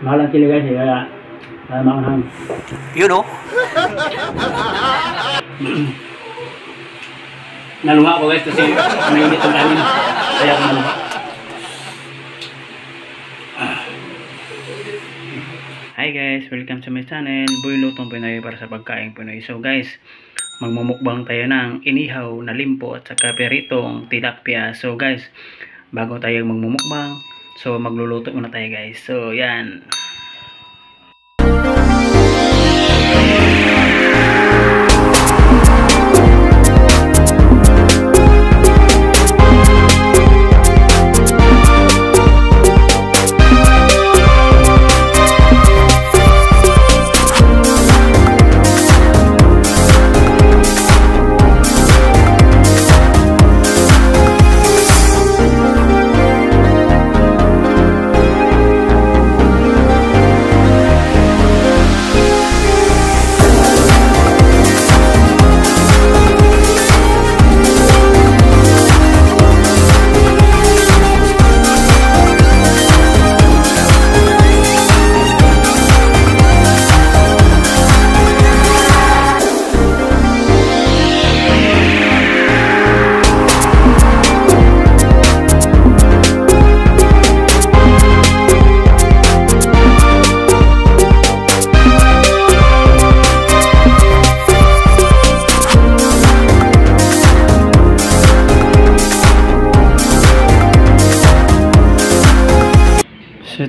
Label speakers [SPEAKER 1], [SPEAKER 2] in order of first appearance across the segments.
[SPEAKER 1] Mahal ang chili guys, eh, kaya kaya maanghang.
[SPEAKER 2] You know?
[SPEAKER 1] Nalunga ako guys kasi mainit ang kanin. Kaya ako nalunga.
[SPEAKER 2] Hi guys, welcome to my channel. Boy Lutong Pinoy para sa pagkain Pinoy. So guys, magmumukbang tayo ng inihaw na limpo at saka peritong tilapia. So guys, bago tayo magmumukbang, so magluluto muna tayo guys. So yan.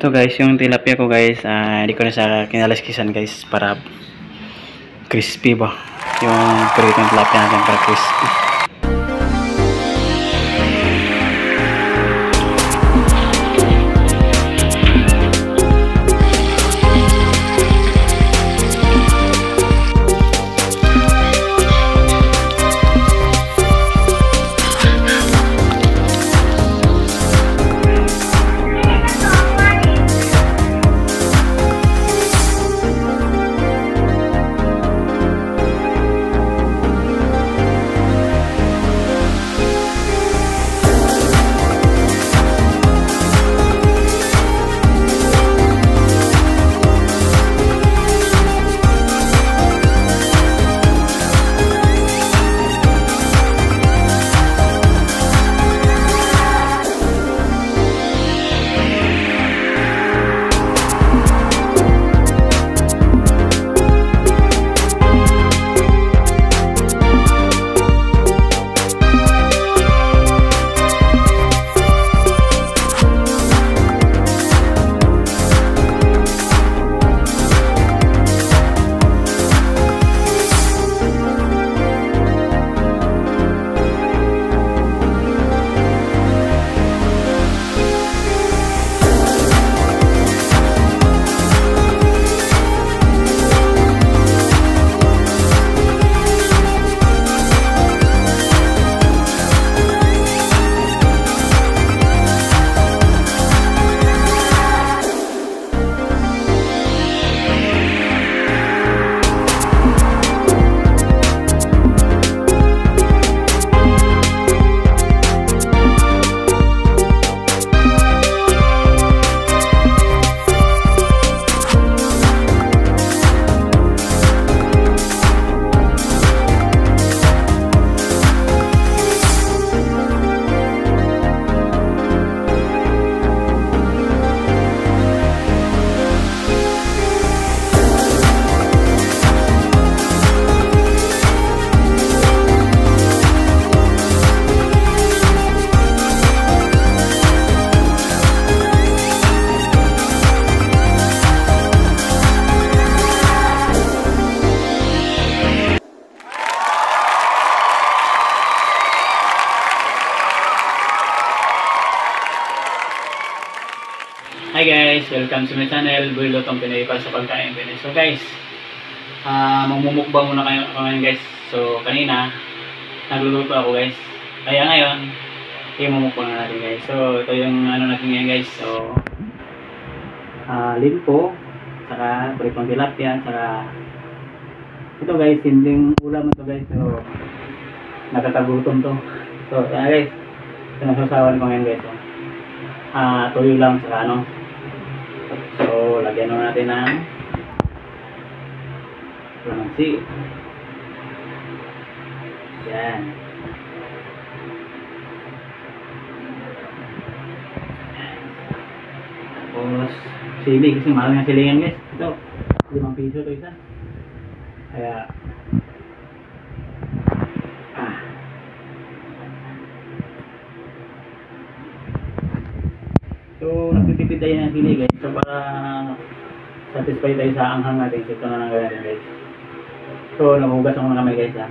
[SPEAKER 2] Ito guys, yung tilapia ko guys, ah, hindi ko na sa kinalaskisan guys para crispy ba. Yung peritong tilapia natin para crispy.
[SPEAKER 1] Welcome to my channel, Boy Lutong Pinoy sa pagkain Pinoy. So guys, ah mamumukbang muna kayo ngayon guys. So kanina, nagluluto ako guys. Kaya ngayon, i-mumukbang na natin guys. So ito yung ano natin ngayon guys. So, ah limpo, saka pritong tilapia, saka ito guys, simpleng ulam ito guys. So, nakatagutom to. So, yan guys, pinasasawan ko ngayon guys. So, ah tuyo lang sa ano. Lagyan naman natin ng kalamansi. Yan. Tapos, sili kasi mahal nga sili yan guys. Ito, limang piso to isa. Kaya, So, nagtitipid tayo ng sili guys. So, para satisfy tayo sa anghang natin. So, ito na lang gawin guys. So, nahugas ako ng kamay guys ha.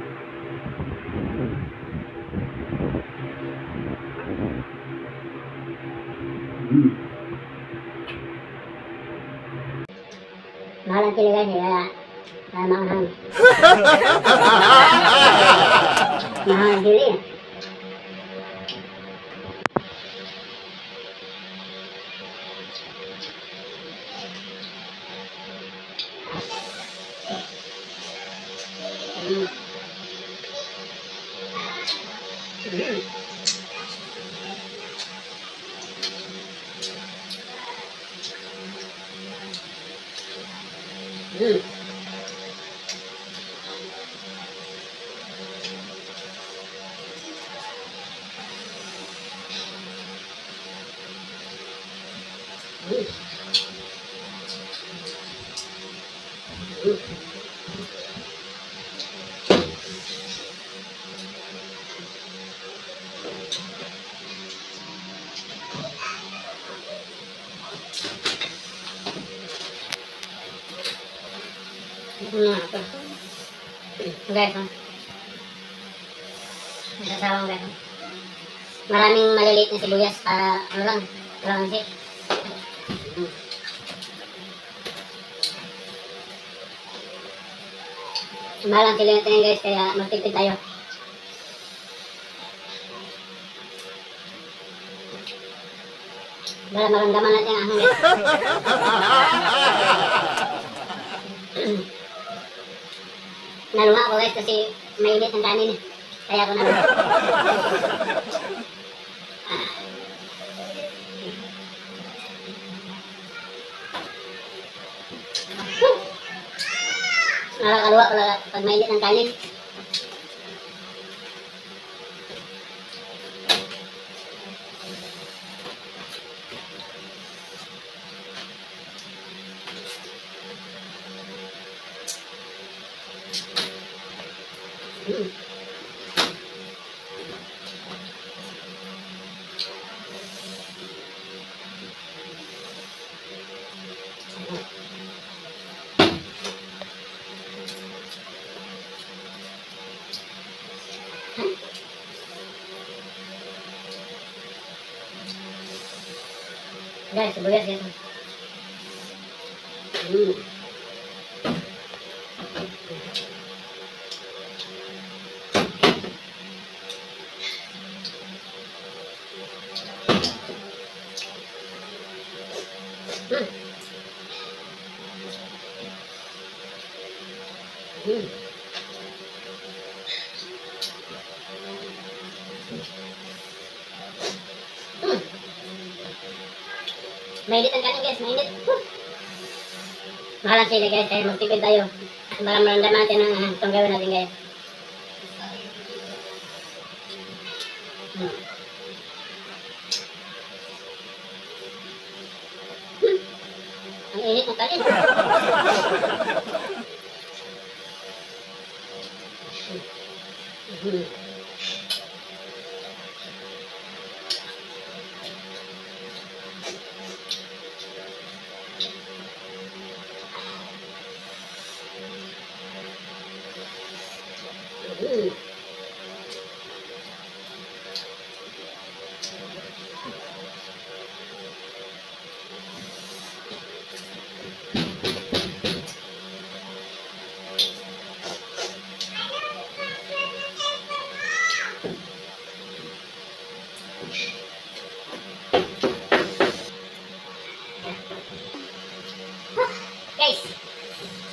[SPEAKER 1] Mm.
[SPEAKER 3] Mahal ang sili guys, kaya kaya maanghang. Mahal ang sili. Ano na ito? Nasasawang guys. ha? Maraming maliliit na sibuyas para ano lang, kalamansi. Mm. Mahal ang sili natin guys, kaya magtipid tayo. Para maramdaman natin ang hangin. Nalunga ako guys kasi mainit ang kanin. Kaya ako nalunga. Nakakaluwa pala pag mainit ang kanin. Guys, sibuyas yan. Mm. Mm. Mm. Mm. Mainit ang kanin guys, mainit. Huh. Mahal ang sili guys, kaya magtipid tayo. Para maramdaman natin ang uh, itong gawin natin guys. Hmm. Hmm. Ang init ng kanin. Hmm.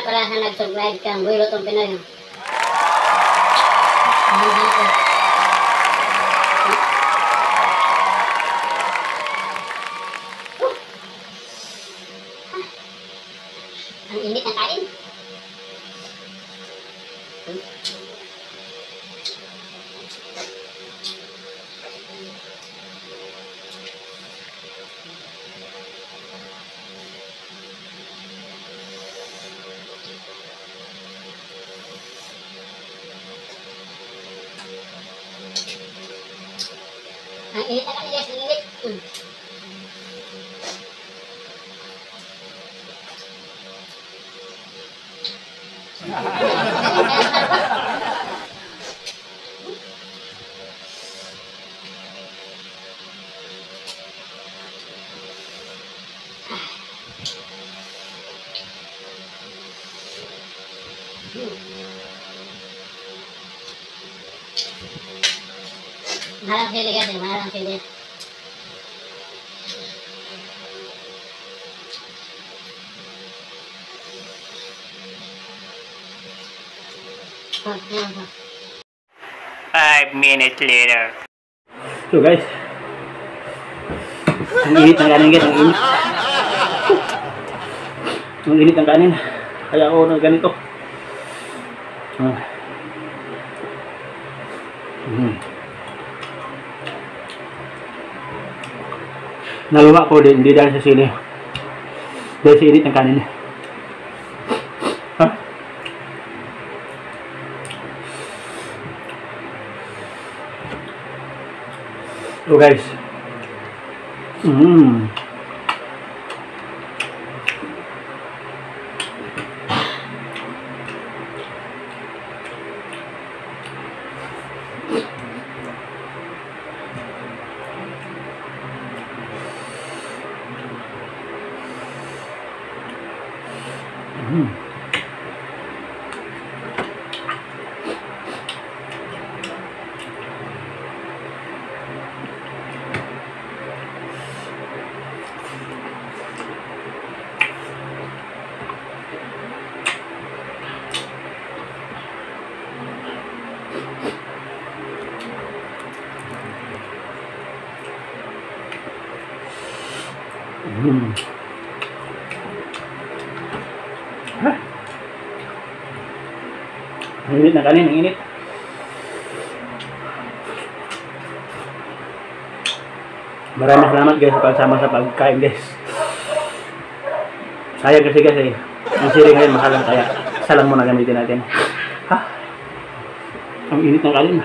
[SPEAKER 3] Salamat pala sa nag-subscribe kang Buhay Lutong Pinoy. Po. Ang init ng kain. Ang Mahalang sili guys, eh, mahalang sili. Oh, yan, oh.
[SPEAKER 2] Five minutes later.
[SPEAKER 1] So guys, ang init ng kanin guys, ang init. Ang init ng kanin. Kaya ako na ganito. Ah. Mm. Naluma ko din, hindi dahil sa sili. Dahil sa init ng kanin. So guys. Mm. Ha? Ang init na kanin, ang init. Maraming salamat guys sa pagsama sa pagkain guys. Sayang kasi guys eh. Ang sili ngayon mahal lang kaya isa muna gamitin natin. Ha? Ang init ng kanin.